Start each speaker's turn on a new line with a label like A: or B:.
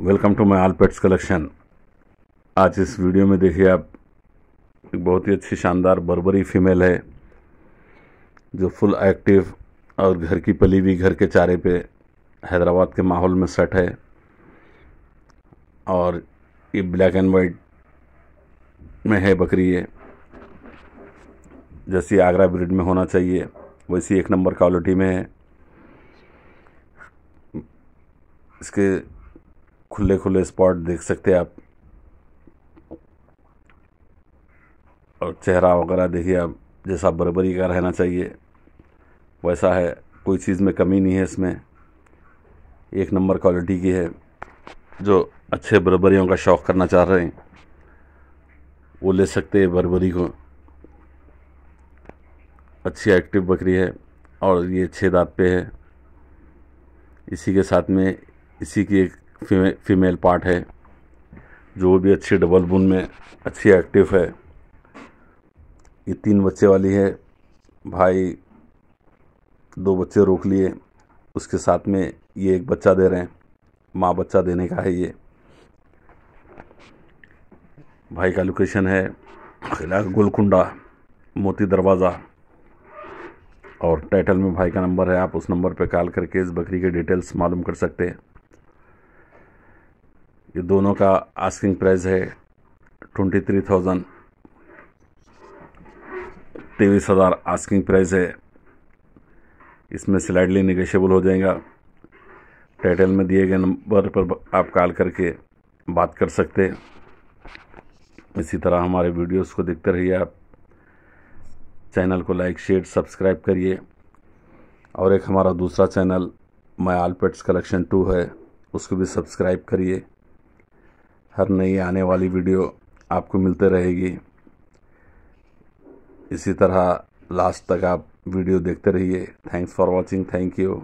A: Welcome to my all pets collection आज इस video में देखिए आप, एक बहुत ही अच्छी शानदार बर्बरी फीमेल है, जो फुल एक्टिव और घर की पली हुई घर के चारे पे हैदराबाद के माहौल में सेट है। और ये ब्लैक एंड वाइट में है बकरी ये, जैसी आगरा ब्रिड में होना चाहिए, वैसी एक नंबर क्वालिटी में है। इसके खुले खुले स्पॉट देख सकते हैं आप। और चेहरा वगैरह देखिए आप, जैसा बरबरी का रहना चाहिए। वैसा है, कोई चीज़ में कमी नहीं है इसमें। एक नंबर क्वालिटी की है, जो अच्छे बरबरियों का शौक़ करना चाह रहे हैं। वो ले सकते हैं बरबरी को। अच्छी एक्टिव बकरी है, और ये छः दांत पे है। इसी के साथ में, इसी की एक फीमे, फीमेल पार्ट है जो भी अच्छी डबल बुन में अच्छी एक्टिव है। ये तीन बच्चे वाली है भाई दो बच्चे रोक लिए उसके साथ में ये एक बच्चा दे रहे हैं माँ बच्चा देने का है ये। भाई का लोकेशन है खिला गोलकुंडा मोती दरवाज़ा और टाइटल में भाई का नंबर है आप उस नंबर पर कॉल करके इस बकरी के डिटेल्स मालूम कर सकते हैं। ये दोनों का आस्किंग प्राइस है ट्वेंटी थ्री थाउज़ेंड तेईस हज़ार आस्किंग प्राइस है। इसमें स्लाइडली निगेशियबल हो जाएगा। टाइटल में दिए गए नंबर पर आप कॉल करके बात कर सकते हैं। इसी तरह हमारे वीडियोस को देखते रहिए आप। चैनल को लाइक शेयर सब्सक्राइब करिए। और एक हमारा दूसरा channel my all pets collection two है। उसको भी सब्सक्राइब करिए। हर नई आने वाली वीडियो आपको मिलते रहेगी। इसी तरह लास्ट तक आप वीडियो देखते रहिए। Thanks for watching thank you